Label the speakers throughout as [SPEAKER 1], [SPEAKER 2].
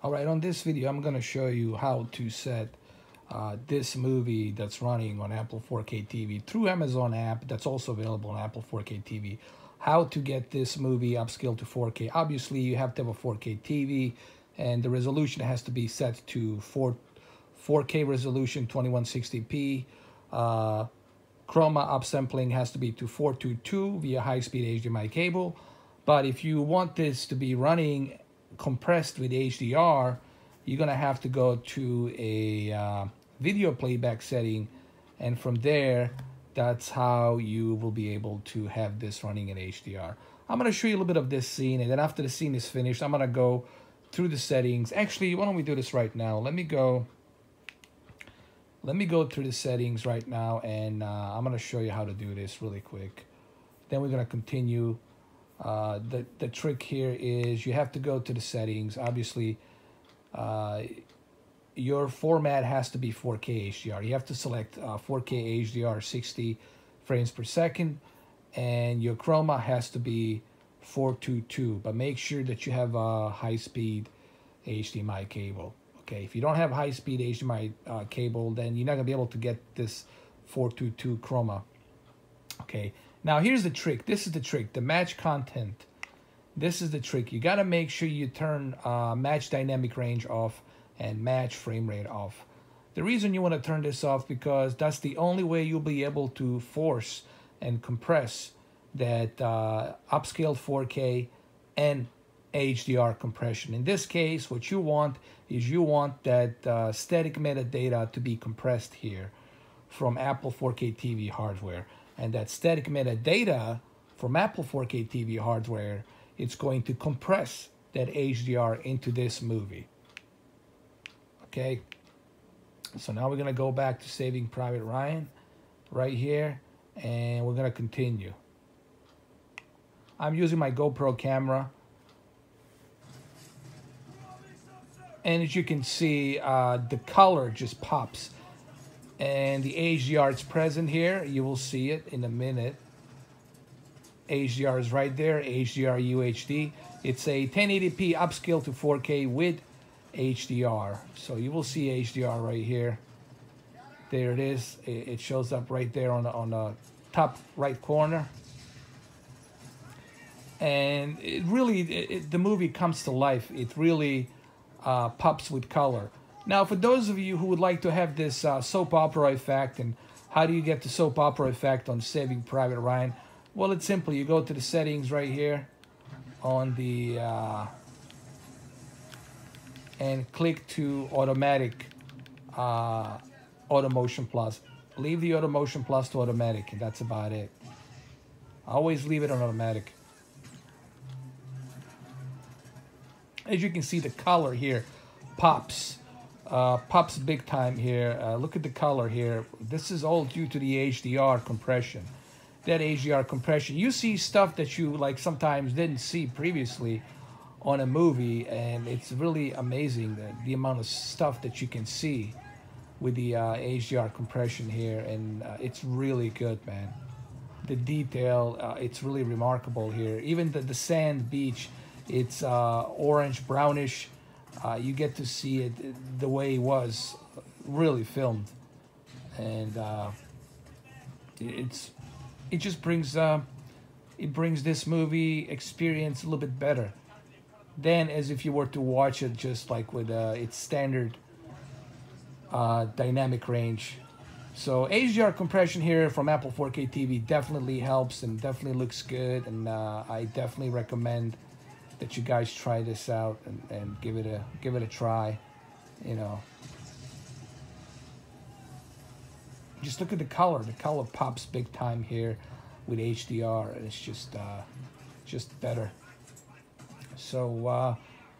[SPEAKER 1] All right, on this video, I'm gonna show you how to set uh, this movie that's running on Apple 4K TV through Amazon app that's also available on Apple 4K TV. How to get this movie upscaled to 4K. Obviously, you have to have a 4K TV and the resolution has to be set to 4, 4K resolution 2160p. Uh, chroma upsampling has to be to 422 via high-speed HDMI cable. But if you want this to be running compressed with HDR, you're gonna have to go to a uh, video playback setting, and from there, that's how you will be able to have this running in HDR. I'm gonna show you a little bit of this scene, and then after the scene is finished, I'm gonna go through the settings. Actually, why don't we do this right now? Let me go. Let me go through the settings right now, and uh, I'm gonna show you how to do this really quick. Then we're gonna continue uh, the, the trick here is you have to go to the settings. Obviously, uh, your format has to be 4K HDR. You have to select uh, 4K HDR 60 frames per second, and your chroma has to be 422. But make sure that you have a high-speed HDMI cable. Okay, if you don't have high-speed HDMI uh, cable, then you're not gonna be able to get this 422 chroma. Okay. Now here's the trick. This is the trick. The match content. This is the trick. You got to make sure you turn uh, match dynamic range off and match frame rate off. The reason you want to turn this off because that's the only way you'll be able to force and compress that uh, upscaled 4K and HDR compression. In this case, what you want is you want that uh, static metadata to be compressed here from Apple 4K TV hardware and that static metadata from Apple 4K TV hardware, it's going to compress that HDR into this movie. Okay, so now we're gonna go back to Saving Private Ryan right here, and we're gonna continue. I'm using my GoPro camera. And as you can see, uh, the color just pops and the HDR is present here. You will see it in a minute. HDR is right there, HDR UHD. It's a 1080p upscale to 4K with HDR. So you will see HDR right here. There it is. It shows up right there on the, on the top right corner. And it really, it, the movie comes to life. It really uh, pops with color. Now, for those of you who would like to have this uh, soap opera effect, and how do you get the soap opera effect on Saving Private Ryan? Well, it's simple. You go to the settings right here on the uh, and click to automatic uh, automotion plus. Leave the automotion plus to automatic, and that's about it. always leave it on automatic. As you can see, the color here pops uh, pops big time here. Uh, look at the color here. This is all due to the HDR compression. That HDR compression. You see stuff that you like sometimes didn't see previously on a movie, and it's really amazing that the amount of stuff that you can see with the uh, HDR compression here, and uh, it's really good, man. The detail, uh, it's really remarkable here. Even the, the sand beach, it's uh, orange brownish uh, you get to see it the way it was really filmed. And uh, it's it just brings uh, it brings this movie experience a little bit better than as if you were to watch it just like with uh, its standard uh, dynamic range. So HDR compression here from Apple 4K TV definitely helps and definitely looks good. And uh, I definitely recommend that you guys try this out and, and give it a give it a try. You know. Just look at the color. The color pops big time here with HDR, and it's just uh, just better. So uh,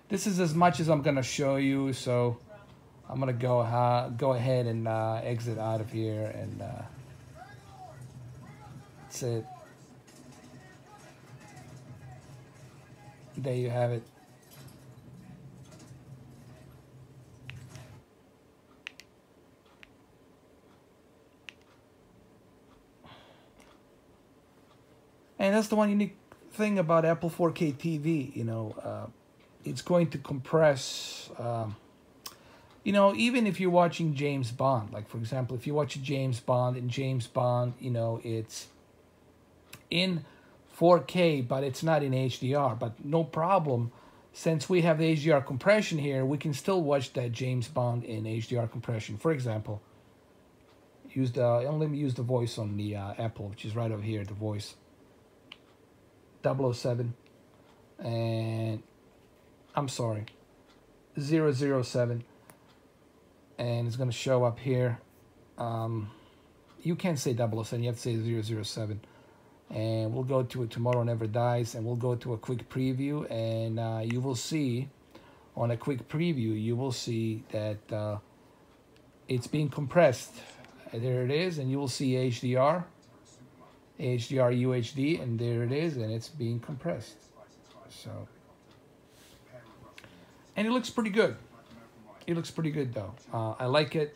[SPEAKER 1] this is as much as I'm gonna show you. So I'm gonna go uh, go ahead and uh, exit out of here, and uh, that's it. There you have it. And that's the one unique thing about Apple 4K TV. You know, uh, it's going to compress. Um, you know, even if you're watching James Bond, like for example, if you watch James Bond and James Bond, you know, it's in 4K, but it's not in HDR. But no problem, since we have the HDR compression here, we can still watch that James Bond in HDR compression. For example, use the let me use the voice on the uh, Apple, which is right over here, the voice 007, and I'm sorry, 007 and it's going to show up here. Um, you can't say 007, you have to say 007. And we'll go to it Tomorrow Never Dies, and we'll go to a quick preview, and uh, you will see, on a quick preview, you will see that uh, it's being compressed. There it is, and you will see HDR, HDR UHD, and there it is, and it's being compressed. So, and it looks pretty good it looks pretty good though. Uh, I like it.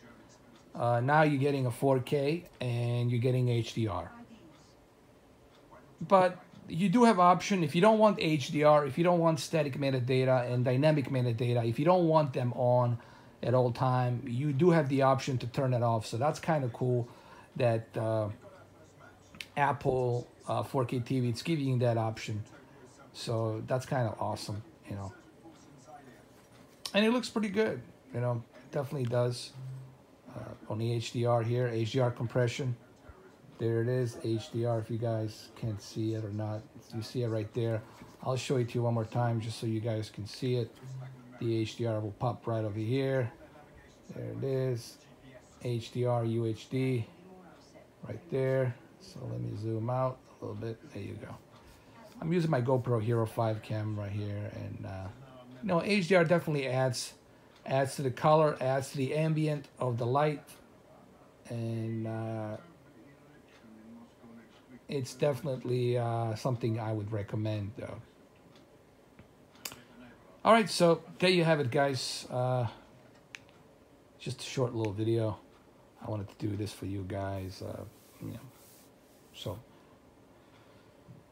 [SPEAKER 1] Uh, now you're getting a 4K and you're getting HDR. But you do have option if you don't want HDR, if you don't want static metadata and dynamic metadata, if you don't want them on at all time, you do have the option to turn it off. So that's kind of cool that uh, Apple 4K uh, TV it's giving that option. So that's kind of awesome, you know. And it looks pretty good you know, definitely does. Uh, on the HDR here, HDR compression. There it is, HDR, if you guys can't see it or not. You see it right there. I'll show it to you one more time just so you guys can see it. The HDR will pop right over here. There it is. HDR UHD right there. So let me zoom out a little bit. There you go. I'm using my GoPro Hero 5 camera here and uh, you know HDR definitely adds adds to the color, adds to the ambient of the light, and uh, it's definitely uh, something I would recommend. Though. All right, so there you have it, guys. Uh, just a short little video. I wanted to do this for you guys. Uh, you know, so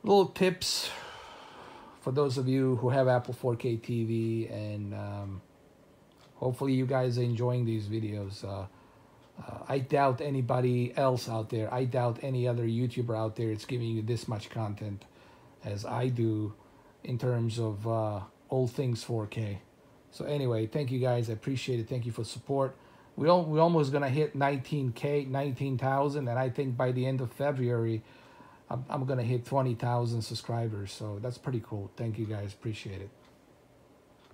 [SPEAKER 1] little tips for those of you who have Apple 4K TV and um, hopefully you guys are enjoying these videos. Uh, uh, I doubt anybody else out there, I doubt any other YouTuber out there is giving you this much content as I do in terms of uh, all things 4K. So anyway, thank you guys. I appreciate it. Thank you for support. We all, we're almost gonna hit 19k, 19,000, and I think by the end of February, I'm, I'm gonna hit 20,000 subscribers. So that's pretty cool. Thank you guys. Appreciate it.